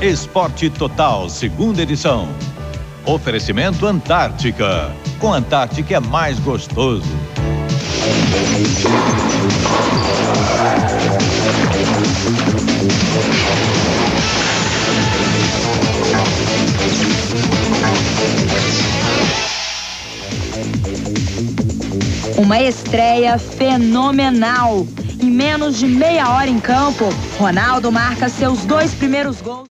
Esporte Total, segunda edição. Oferecimento Antártica. Com Antártica é mais gostoso. Uma estreia fenomenal. Em menos de meia hora em campo, Ronaldo marca seus dois primeiros gols.